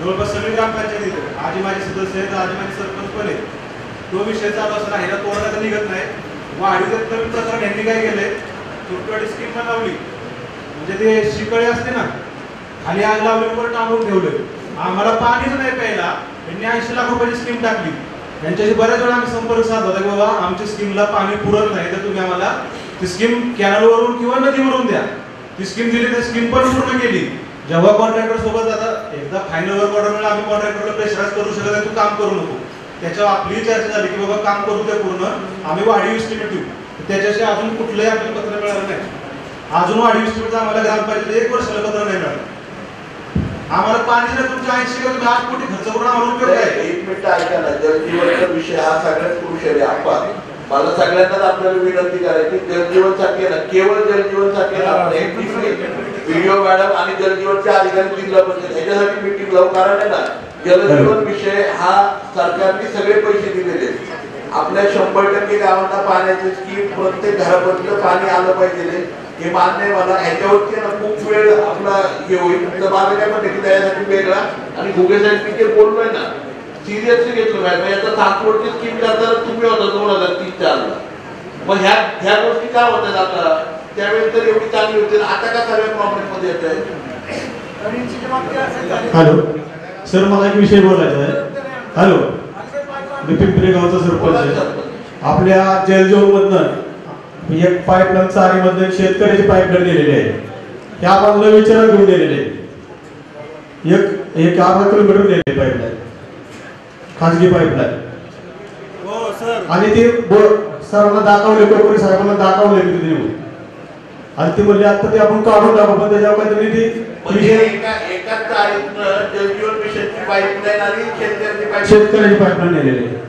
जवळपास सगळी ग्रामपंचायत येते आजी माझे सदस्य आहेत आजी माझे सरपंच पण आहेत. तो विषय चालू असला ह्याला तोडला तर निघत नाही. वाढीचं नवीन प्रकार यांनी काय केलंय चुटकडी स्कीम पण लावली. म्हणजे ते शिकळे असते ना खाली आग लावली वर टांगून ठेवलं. आम्हाला पाणीच नाही प्यायला. यांनी ऐंशी लाख रुपयाची स्कीम टाकली. यांच्याशी बऱ्याच वेळा आम्ही संपर्क साधला की बाबा आमच्या स्कीमला पाणी पुरत नाही तर तुम्ही आम्हाला ती स्कीम कॅनलवरून किंवा नदीवरून द्या. ती स्कीम दिली तर स्कीम पण पूर्ण केली. जेव्हा कॉन्ट्रॅक्टर सोबत आता एकदा फायनल वर्क ऑर्डर मिळाला आम्ही कॉन्ट्रॅक्टरला प्रेशराईज करू शकत नाही तू काम करू नको. त्याच्यावर आपली चर्चा झाली की बाबा काम करू दे पूर्ण आम्ही वाढीव इस्टिमेट देऊ. त्याच्याशी अजून कुठलंही आपल्याला पत्र मिळालं नाही. अजून वाढीव इस्टिमेटचं आम्हाला ग्रामपंचायत एक वर्षाला पत्र नाही मिळालं. आम्हाला पाणी जर तुमच्या ऐंशी का तुम्ही आठ कोटी खर्च करून आम्हाला उपयोग काय एक मिनिट ऐका ना जलजीवनचा विषय हा सगळ्यात क्रुशियल आहे आपण मला सगळ्यांनाच आपल्याला विनंती करायची जलजीवनसाठी ना केवळ जलजीवनसाठी व्हिडिओ मॅडम आणि जलजीवनचे अधिकारी जिल्हा परिषद याच्यासाठी मीटिंग लावू कारण आहे ना जलजीवन विषय हा सरकारने सगळे पैसे दिलेले. आपल्या शंभर टक्के गावांना पाण्याची स्कीम प्रत्येक घरापर्यंत पाणी आलं पाहिजे हे मान्य मला. ह्याच्यावरती ना खूप वेळ आपला हे होईल. तर माझं काय म्हणते की त्याच्यासाठी वेगळा. आणि भुगे साहेब मी ते बोललोय ना सिरियसली घेतलं पाहिजे. याचा सातवडची स्कीम करताना तुम्ही होता दोन हजार तीन चारला मग ह्या ह्या गोष्टी काय होतात आता? त्यावेळेस तर एवढी चांगली होती. आता का सगळ्या प्रॉब्लेममध्ये येत आहे? हॅलो. सर मला एक विषय बोलायचा आहे. हॅलो. मी पिंपरी गावचा सरपंच आहे. आपल्या जलजीवन मधनं एक पाईपलाईन चारीमधनं शेतकऱ्याची पाईपलाईन दिलेली आहे. हे आम्हाला विचारात घेऊन दिलेले आहे. एक एक अर्धा किलोमीटर दिलेली पाईपलाईन खाजगी पाईपलाईन हो सर. आणि ते सरांना दाखवले कोकरी साहेबांना दाखवले तिथे आणि ते म्हणले आता ते आपण काढून टाकू पण त्याच्यावर काहीतरी ते म्हणजे शेतकऱ्याची पाईपलाईन आहे.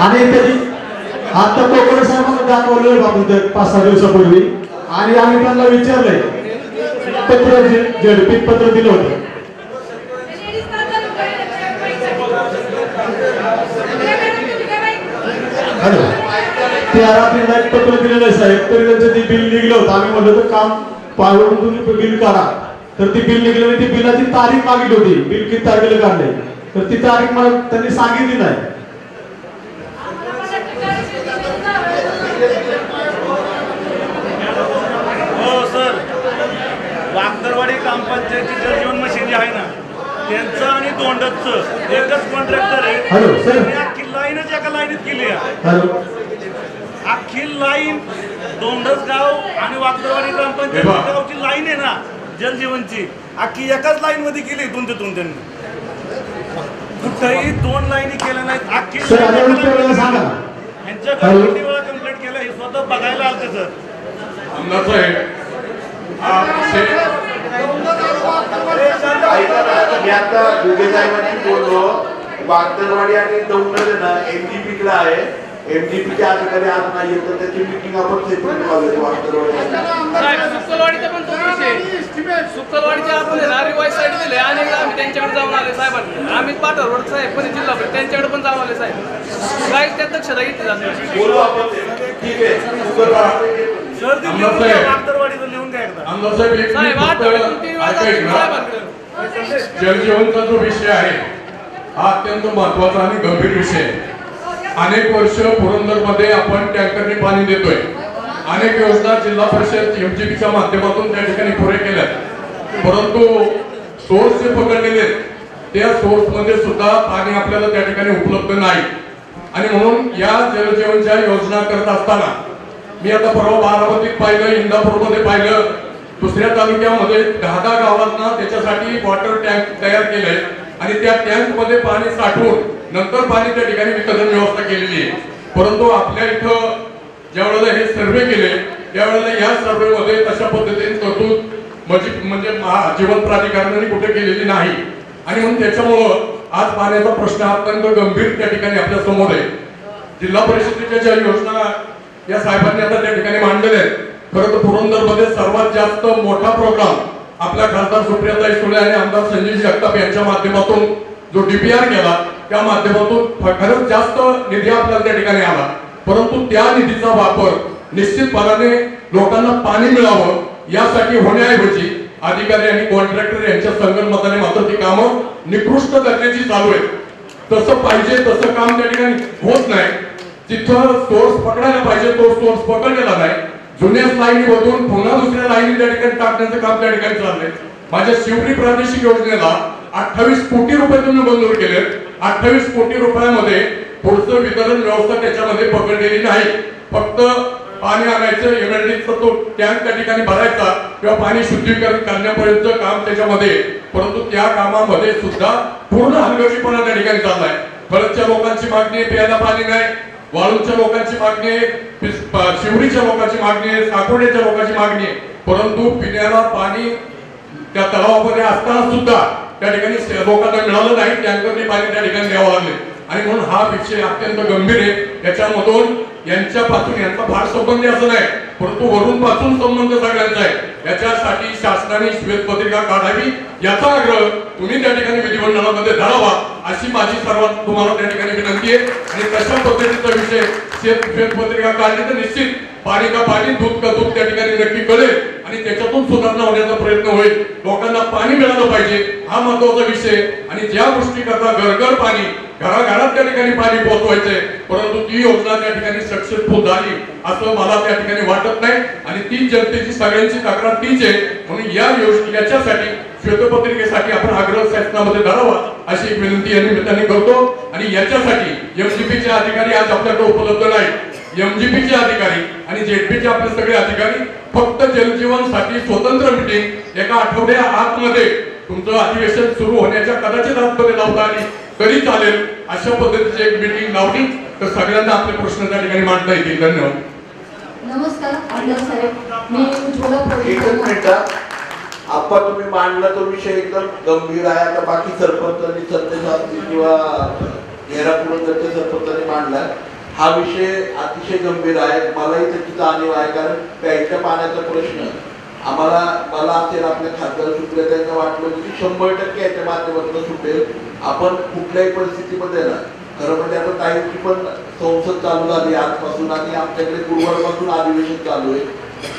आणि त्याची आता कोकण साहेबांना दाखवलं बाबू पाच सहा दिवसापूर्वी. आणि आम्ही त्यांना विचारलंय. पत्र झडपीत पत्र दिलं होतं. हॅलो. तेरा एक पत्र दिलेलं आहे साहेब. तरी त्यांचं ते बिल निघलं होतं. आम्ही म्हणलं तर काम पाळून तुम्ही बिल काढा. तर ती बिल निघलं नाही ती बिलाची तारीख मागितली होती. बिल किती तारखेला काढले? तर ती तारीख मला त्यांनी सांगितली नाही. हो सर. वागदरवाडी ग्रामपंचायतची जलजीवन मशीन जी आहे ना त्यांचं आणि दोंडचं एकच कॉन्ट्रॅक्टर आहे. लाईनच एका लाईनीत केली आहे. अख्खी लाईन दोंडच गाव आणि वागदरवाडी ग्रामपंचायत हे. गावची लाईन आहे ना जलजीवनची अख्खी एकाच लाईन मध्ये केली इथून तिथून त्यांनी. कुठेही दोन लाईनी केल्या नाहीत. अख्खी. यांच्या. किती वेळा कंप्लेंट केलं हे स्वतः बघायला आलते सर. हा मी आता दुगे साहेबांशी बोललो. बागदरवाडी आणि दौंड ना एमजीपी कडे आहे. एमजीपी चे अधिकारी आज नाही तर त्याची मिटिंग आपण सेपरेट लावली साहेब सुक्कलवाडीच्या आपण साईड दिले. आणि आम्ही त्यांच्याकडे जाऊन आले साहेबांनी आम्ही पाठवरोड साहेब पण जिल्हा त्यांच्याकडे पण जाऊन आले साहेब. काय त्या दक्षता घेतली जाते बोलू आपण ते. ठीक आहे. उगाच सर ते लिहून एकदा. साहेब साहेब तीन. साहेबांकडे. जलजीवनचा जो विषय आहे हा अत्यंत महत्त्वाचा आणि गंभीर विषय आहे. अनेक वर्ष पुरंदरमध्ये आपण टँकरने पाणी देतोय. अनेक योजना जिल्हा परिषद एमजीपीच्या माध्यमातून त्या ठिकाणी पुरे केल्या परंतु सोर्स जे पकडलेले आहेत, त्या सोर्समध्ये सुद्धा पाणी आपल्याला त्या ठिकाणी उपलब्ध नाही. आणि म्हणून या जलजीवनच्या योजना करत असताना मी आता परवा बारामतीत पाहिलं इंदापूरमध्ये पाहिलं दुसऱ्या तालुक्यामध्ये दहा दहा गावांना त्याच्यासाठी वॉटर टँक तयार केलंय. आणि त्या टँकमध्ये पाणी साठवून नंतर पाणी त्या ठिकाणी वितरण व्यवस्था केलेली आहे. परंतु आपल्या इथं ज्या वेळेला हे सर्वे केले त्यावेळेला या सर्वे मध्ये तशा पद्धतीने तरतूद म्हणजे म्हणजे जीवन प्राधिकरणाने कुठे केलेली नाही. आणि म्हणून त्याच्यामुळं आज पाण्याचा प्रश्न अत्यंत गंभीर त्या ठिकाणी आपल्यासमोर आहे. जिल्हा परिषदेच्या ज्या योजना या साहेबांनी आता त्या ठिकाणी मांडलेल्या आहेत. खरं तर पुरंदरमध्ये सर्वात जास्त मोठा प्रोग्राम आपल्या खासदार सुप्रियाताई सुळे आणि आमदार संजय जगताप यांच्या माध्यमातून जो डीपीआर केला त्या माध्यमातून खरंच जास्त निधी आपल्याला त्या ठिकाणी आला. परंतु त्या निधीचा वापर निश्चितपणाने लोकांना पाणी मिळावं यासाठी होण्याऐवजी अधिकारी आणि कॉन्ट्रॅक्टर यांच्या संगणमताने मात्र ती कामं निकृष्ट दर्जाची चालू आहेत. तसं पाहिजे तसं काम त्या ठिकाणी होत नाही. तिथं सोर्स पकडायला पाहिजे तो सोर्स पकडलेला नाही. जुन्याच लाईनी मधून पुन्हा दुसऱ्या लाईनी त्या ठिकाणी टाकण्याचं काम त्या ठिकाणी चाललंय. माझ्या शिवरी प्रादेशिक योजनेला अठ्ठावीस कोटी रुपये तुम्ही मंजूर केले अठ्ठावीस कोटी रुपयामध्ये पुढचं वितरण व्यवस्था त्याच्यामध्ये पकडलेली नाही. फक्त पाणी आणायचं एमएलडीचा तो टँक त्या ठिकाणी भरायचा किंवा पाणी शुद्धीकरण करण्यापर्यंत काम त्याच्यामध्ये. परंतु त्या कामामध्ये सुद्धा पूर्ण हलगर्जीपणा त्या ठिकाणी चाललाय. परतच्या लोकांची मागणी प्यायला पाणी नाही. वाळूच्या लोकांची मागणी आहे शिवडीच्या लोकांची मागणी आहे साकोड्याच्या लोकांची मागणी आहे. परंतु पिण्याला पाणी त्या तलावामध्ये असताना सुद्धा त्या ठिकाणी लोकांना मिळालं नाही टँकरने पाणी त्या ठिकाणी द्यावं लागले. आणि म्हणून हा विषय अत्यंत गंभीर आहे. याच्यामधून यांच्यापासून यांचा फार संबंध असं नाही परंतु वरून पासून संबंध सगळ्यांचा आहे. याच्यासाठी शासनाने श्वेतपत्रिका काढावी याचा आग्रह तुम्ही त्या ठिकाणी विधिमंडळामध्ये धरावा अशी माझी सर्वात तुम्हाला त्या ठिकाणी विनंती आहे. आणि कशा पद्धतीचा विषय श्वेतपत्रिका काढली तर निश्चित पाणी का पाणी दूध का दूध त्या ठिकाणी नक्की कळेल. आणि त्याच्यातून सुधारणा होण्याचा प्रयत्न होईल. लोकांना पाणी मिळालं पाहिजे हा महत्त्वाचा विषय आणि ज्या गोष्टी करता घरघर पाणी घराघरात त्या ठिकाणी पाणी पोहोचवायचंय परंतु ती योजना त्या ठिकाणी सक्सेसफुल झाली असं मला त्या ठिकाणी वाटत नाही. आणि ती जनतेची सगळ्यांची तक्रार तीच आहे. म्हणून या योजने याच्यासाठी श्वेतपत्रिकेसाठी आपण आग्रह शासनामध्ये धरावा अशी एक विनंती या निमित्ताने करतो. आणि याच्यासाठी एमसीपीचे अधिकारी आज आपल्याकडे उपलब्ध नाही एमजीपीचे अधिकारी आणि जेडपीचे आपले सगळे अधिकारी फक्त जलजीवनसाठी स्वतंत्र मिटिंग एका आठवड्या आतमध्ये तुमचं अधिवेशन सुरू होण्याच्या कदाचित आतमध्ये लावता आली तरी चालेल अशा पद्धतीची एक मिटिंग लावली. तर सगळ्यांना आपले प्रश्न त्या ठिकाणी मांडता येतील. धन्यवाद. नमस्कार आपण तुम्ही मांडला तो विषय एकदम गंभीर आहे. आता बाकी सरपंचांनी असतील किंवा घेरापुरंदरच्या सरपंचांनी मांडला हा विषय अतिशय गंभीर आहे. मलाही त्याची जाणीव आहे कारण प्यायच्या पाण्याचा प्रश्न. आम्हाला मला असेल आपल्या खासदार सुटले त्यांना वाटलं की शंभर टक्के याच्या माध्यमातून सुटेल. आपण कुठल्याही परिस्थितीमध्ये ना खरं म्हणजे आता ताईंची पण संसद चालू झाली आजपासून आणि आमच्याकडे गुरुवारपासून अधिवेशन चालू आहे.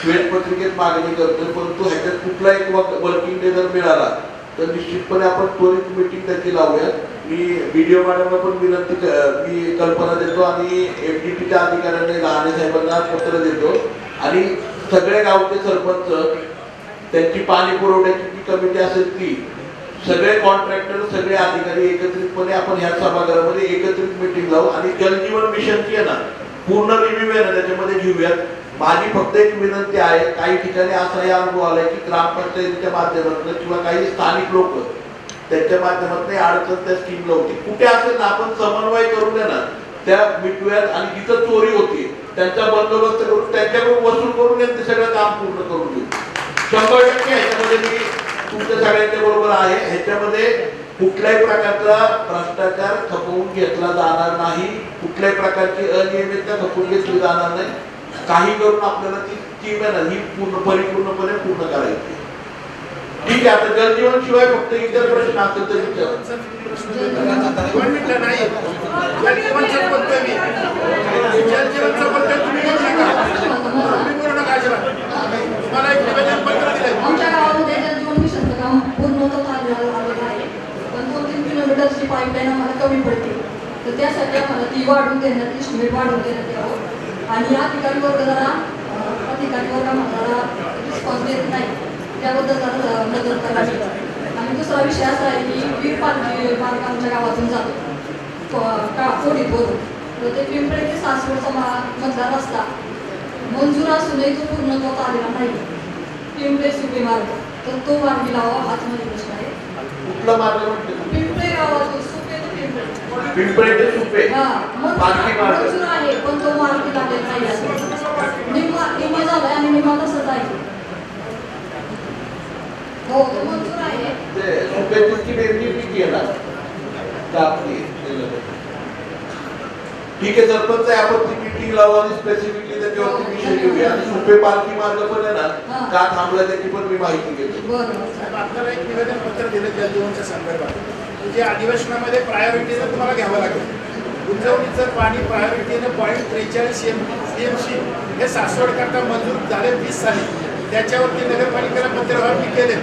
श्वेतपत्रिकेत मागणी करतोय परंतु ह्याच्यात कुठला एक वर्किंग डे जर मिळाला तर निश्चितपणे आपण त्वरित मिटिंग त्याची लावूयात. मी व्हिडिओ मॅडमला पण विनंती मी कल्पना देतो आणि एफडीपीच्या अधिकाऱ्यांनी लहाने साहेबांना पत्र देतो. आणि सगळे गावचे सरपंच त्यांची पाणी पुरवण्याची जी कमिटी असेल ती सगळे कॉन्ट्रॅक्टर सगळे अधिकारी एकत्रितपणे आपण ह्या सभागृहामध्ये एकत्रित मिटिंग लावू आणि जलजीवन मिशनची आहे ना पूर्ण रिव्ह्यू आहे ना त्याच्यामध्ये घेऊयात. माझी फक्त एक विनंती आहे काही ठिकाणी असाही अनुभव आलाय की ग्रामपंचायतीच्या माध्यमातून किंवा काही स्थानिक लोक त्यांच्या माध्यमातून अडचण त्या स्कीमला होती. कुठे असेल ना आपण समन्वय करून देणार. ना त्या मिटव्यात आणि जिथं चोरी होती त्यांचा बंदोबस्त करून त्यांच्याकडून वसूल करून आहे ते सगळं काम पूर्ण करून देऊ शंभर टक्के ह्याच्यामध्ये मी तुमच्या सगळ्यांच्या बरोबर आहे. ह्याच्यामध्ये कुठल्याही प्रकारचा भ्रष्टाचार खपवून घेतला जाणार नाही. कुठल्याही प्रकारची अनियमितता खपवून घेतली जाणार नाही. काही करून आपल्याला ती टीम आहे ना ही पूर्ण परिपूर्णपणे पूर्ण करायची ठीक आहे आता जलजीवन शिवाय फक्त इतर प्रश्न असतील तर विचारा. नाही. जलजीवनचं बोलतोय मी जलजीवनचं बोलतोय तुम्ही बोलू नका. तुम्ही बोलू नका अजिबात. तुम्हाला एक निवेदन पत्र दिलंय. आमच्या गावामध्ये जलजीवन मिशनचं काम आलेलं आहे. पण दोन तीन किलोमीटरची पाईपलाईन आम्हाला कमी पडते तर त्यासाठी आम्हाला ती वाढवून देण्यात इस्टिमेट वाढवून देण्यात यावं. आणि अधिकारी वर्ग जरा अं, अधिकारी वर्ग आम्हाला जरा रिस्पॉन्स देत नाही. त्याबद्दल जरा मदत करावी आणि दुसरा विषय असा आहे की वीर पालखी मार्ग आमच्या गावातून जातो. प- का कोडीतवरून तर ते पिंपळे ते सासवडचा मा- मधला रस्ता. मंजूर असूनही तो पूर्णत्वात आलेला नाही. पिंपळे सुपे मार्ग. तर तो मार्गी लावा हाच माझा प्रश्न आहे. कुठला मार्ग पिंपळे गावातून सुपे ते पिंपळे. पिंपळे ते सुपे. हा मंजूर आहे पण तो मार्गी लागलेला नाही आहे. निम्मा निम्मा झालाय आणि निम्मा तसंच आहे. हो तो मंजूर आहे? ते सुपेची बेरणी पीक येणार कापणी ठीक आहे सरपंच आहे आपण ती मिटिंग लावू आणि स्पेसिफिकली त्याच्यावरती विषय घेऊया. आणि सुपे पालखी मार्ग पण आहे ना हा. का थांबला त्याची पण मी माहिती घेतो. आपल्याला एक निवेदन पत्र दिलं जलजीवनच्या संदर्भात. जे अधिवेशनामध्ये प्रायोरिटीनं तुम्हाला घ्यावं लागेल. उंचवणीचं पाणी प्रायोरिटीनं पॉईंट त्रेचाळीस एम एम सी हे सासवड करता मंजूर झाले वीस साली. त्याच्यावरती नगरपालिकेला पत्रव्यवहार मी केले.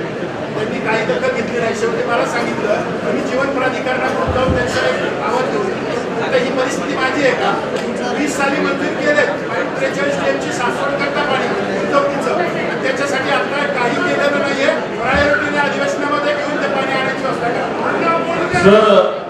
त्यांनी काही दखल घेतली नाही. शेवटी मला सांगितलं मी जीवन प्राधिकरणाकडून जाऊन त्यांचा आवाज घेऊन आता ही परिस्थिती माझी आहे का? वीस साली मंजूर केले त्रेचाळीस टीएमची सासवड करता पाणी. गुंतवणीचं त्याच्यासाठी आता काही केलेलं नाहीये. प्रायोरिटीने अधिवेशनामध्ये घेऊन ते पाणी आणायची व्यवस्था करा.